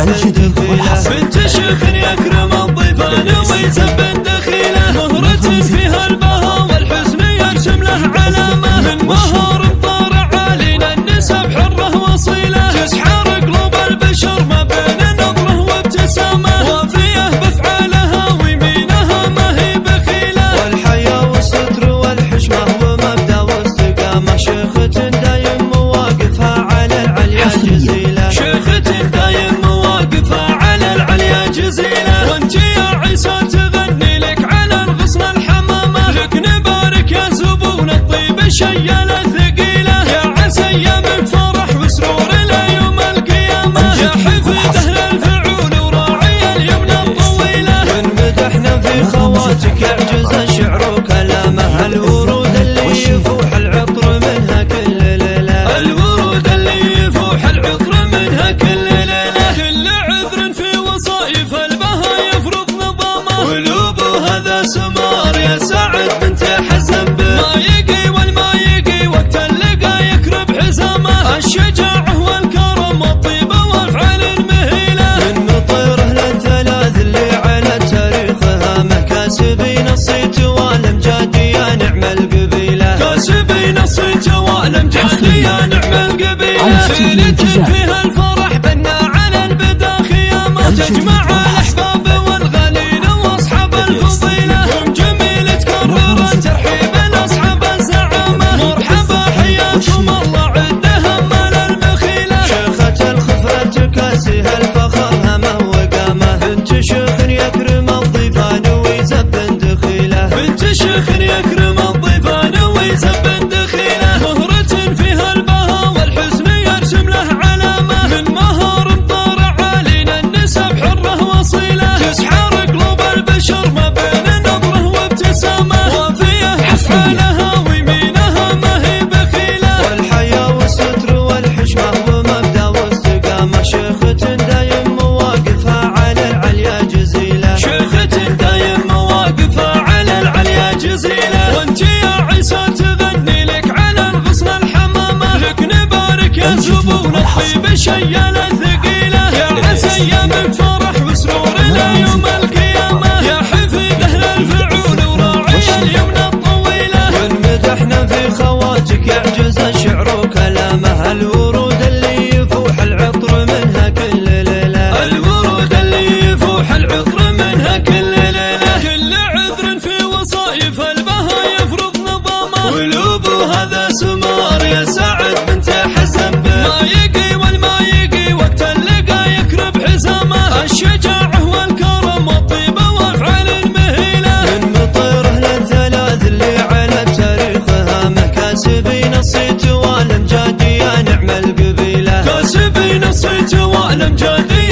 الجديد والحصري انت شيخ يكرم الضيفان وما ما شيالة ثقيلة. يا عسى أيام فرح وسرور إلى يوم القيامة يا أهل الفعول وراعي اليمنى الطويلة. مدحنا في خواتك يعجز الشعر والامجاد يا نعم ليلة الانتزاع. فيها الفرح بنا على البدا خيامة أمشي تجمع. الأحباب والغالين وأصحاب الفضيلة. ام جميلة تكرر ترحيب لاصحاب الزعامة. مرحبا حياكم الله عدها مال المخيلة شيخة الخفرة كاسها الفخر همه وقامه. بنت شيخ يكرم الضيفان ويزبن دخيله بنت شيخ يكرم نبارك يا زبون الطيب شيالة ثقيلة يا عسى ايامك فرح وسرور 这